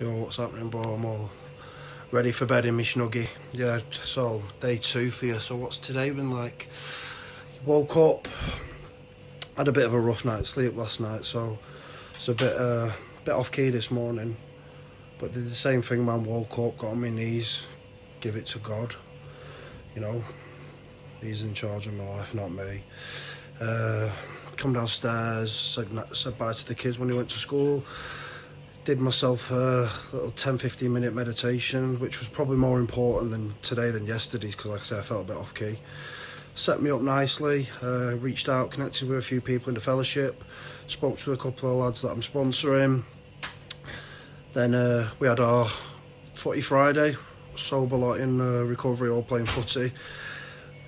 Yo, what's happening, bro? I'm all ready for bed in my snuggie. Yeah, so day two for you. So what's today been like? Woke up, had a bit of a rough night's sleep last night, so it's a bit uh, bit off key this morning. But did the same thing, man. Woke up, got on my knees, give it to God. You know, He's in charge of my life, not me. Uh, come downstairs, said, said bye to the kids when he went to school did myself a little 10 15 minute meditation which was probably more important than today than yesterday's because like I said I felt a bit off key. Set me up nicely uh, reached out connected with a few people in the fellowship spoke to a couple of lads that I'm sponsoring. Then uh, we had our footy Friday sober lot in uh, recovery all playing footy.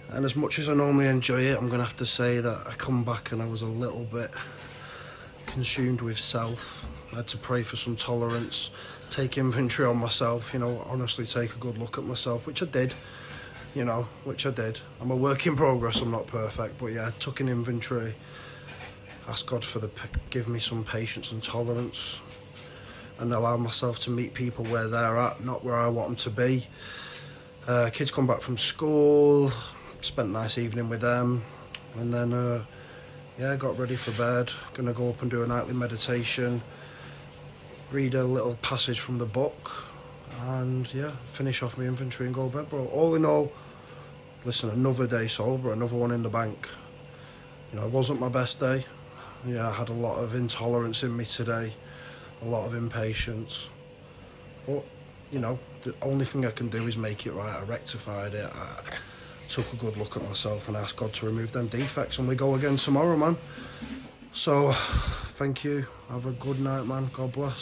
And as much as I normally enjoy it I'm gonna have to say that I come back and I was a little bit consumed with self I had to pray for some tolerance, take inventory on myself, you know, honestly take a good look at myself, which I did, you know, which I did. I'm a work in progress, I'm not perfect, but yeah, I took an inventory, asked God for the, give me some patience and tolerance, and allow myself to meet people where they're at, not where I want them to be. Uh, kids come back from school, spent a nice evening with them, and then, uh, yeah, got ready for bed, gonna go up and do a nightly meditation, read a little passage from the book, and yeah, finish off my inventory and go to bed, bro. All in all, listen, another day sober, another one in the bank. You know, it wasn't my best day. Yeah, I had a lot of intolerance in me today, a lot of impatience. But, you know, the only thing I can do is make it right. I rectified it. I took a good look at myself and asked God to remove them defects, and we go again tomorrow, man. So, thank you. Have a good night, man. God bless.